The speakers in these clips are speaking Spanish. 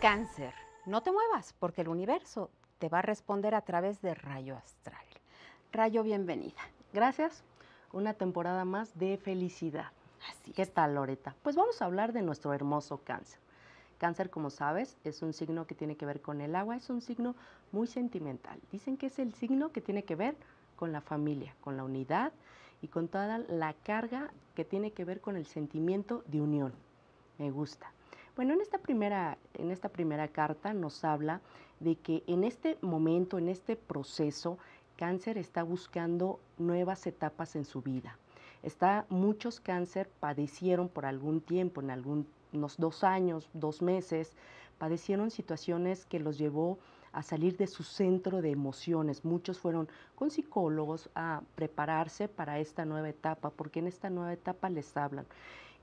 Cáncer, no te muevas porque el universo te va a responder a través de Rayo Astral. Rayo, bienvenida. Gracias. Una temporada más de felicidad. Así ¿Qué tal, Loreta? Pues vamos a hablar de nuestro hermoso cáncer. Cáncer, como sabes, es un signo que tiene que ver con el agua, es un signo muy sentimental. Dicen que es el signo que tiene que ver con la familia, con la unidad y con toda la carga que tiene que ver con el sentimiento de unión. Me gusta. Bueno, en esta primera, en esta primera carta nos habla de que en este momento, en este proceso, cáncer está buscando nuevas etapas en su vida. Está, muchos cáncer padecieron por algún tiempo, en algunos dos años, dos meses, padecieron situaciones que los llevó a salir de su centro de emociones. Muchos fueron con psicólogos a prepararse para esta nueva etapa, porque en esta nueva etapa les hablan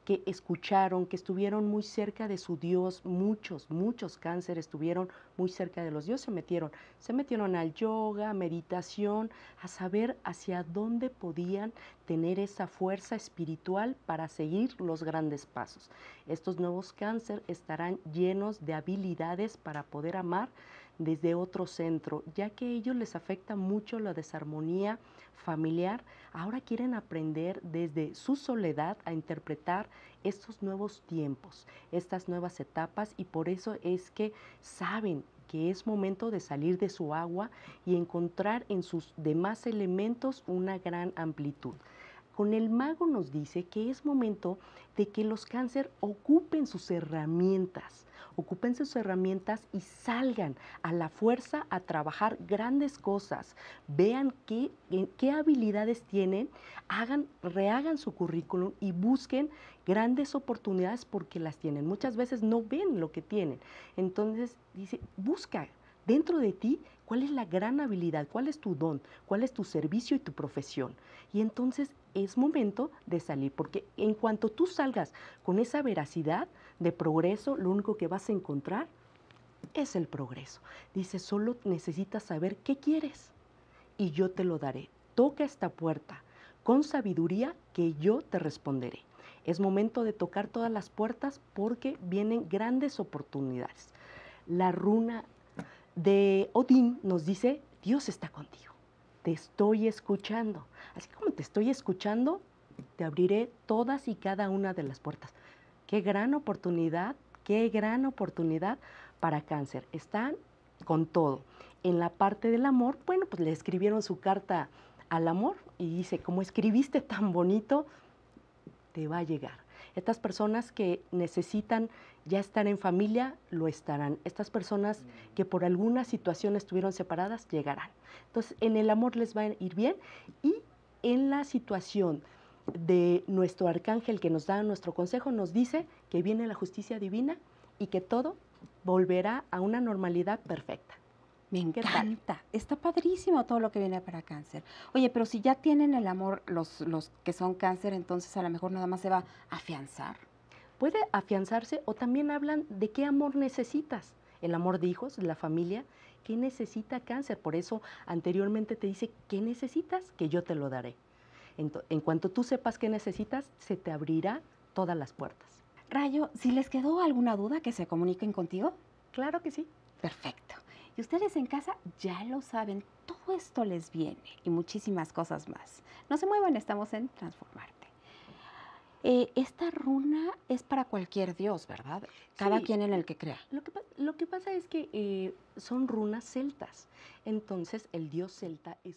que escucharon, que estuvieron muy cerca de su Dios, muchos, muchos cánceres estuvieron muy cerca de los dioses, se metieron, se metieron al yoga, meditación, a saber hacia dónde podían tener esa fuerza espiritual para seguir los grandes pasos. Estos nuevos cáncer estarán llenos de habilidades para poder amar desde otro centro, ya que a ellos les afecta mucho la desarmonía familiar, ahora quieren aprender desde su soledad a interpretar estos nuevos tiempos, estas nuevas etapas y por eso es que saben que es momento de salir de su agua y encontrar en sus demás elementos una gran amplitud. Con el mago nos dice que es momento de que los cáncer ocupen sus herramientas, ocupen sus herramientas y salgan a la fuerza a trabajar grandes cosas. Vean qué, qué habilidades tienen, hagan, rehagan su currículum y busquen grandes oportunidades porque las tienen. Muchas veces no ven lo que tienen. Entonces dice, busca dentro de ti cuál es la gran habilidad, cuál es tu don, cuál es tu servicio y tu profesión. Y entonces es momento de salir, porque en cuanto tú salgas con esa veracidad de progreso, lo único que vas a encontrar es el progreso. Dice, solo necesitas saber qué quieres y yo te lo daré. Toca esta puerta con sabiduría que yo te responderé. Es momento de tocar todas las puertas porque vienen grandes oportunidades. La runa de Odín nos dice, Dios está contigo, te estoy escuchando. Así como te estoy escuchando, te abriré todas y cada una de las puertas. Qué gran oportunidad, qué gran oportunidad para cáncer. Están con todo. En la parte del amor, bueno, pues le escribieron su carta al amor y dice, como escribiste tan bonito, te va a llegar. Estas personas que necesitan ya estar en familia, lo estarán. Estas personas que por alguna situación estuvieron separadas, llegarán. Entonces, en el amor les va a ir bien y en la situación de nuestro arcángel que nos da nuestro consejo, nos dice que viene la justicia divina y que todo volverá a una normalidad perfecta. Me encanta. Está padrísimo todo lo que viene para cáncer. Oye, pero si ya tienen el amor los, los que son cáncer, entonces a lo mejor nada más se va a afianzar. Puede afianzarse o también hablan de qué amor necesitas. El amor de hijos, de la familia, ¿qué necesita cáncer? Por eso anteriormente te dice, ¿qué necesitas? Que yo te lo daré. En, en cuanto tú sepas qué necesitas, se te abrirá todas las puertas. Rayo, si les quedó alguna duda, que se comuniquen contigo. Claro que sí. Perfecto. Y ustedes en casa ya lo saben, todo esto les viene y muchísimas cosas más. No se muevan, estamos en Transformarte. Eh, esta runa es para cualquier dios, ¿verdad? Cada quien en el que crea. Lo que, lo que pasa es que eh, son runas celtas. Entonces, el dios celta es